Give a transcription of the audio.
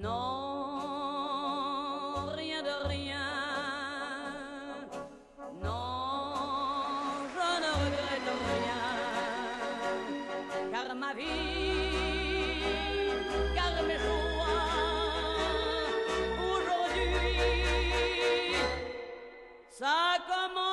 Non, rien de rien. Non, je ne regrette rien. Car ma vie, car mes joies, aujourd'hui, ça commence.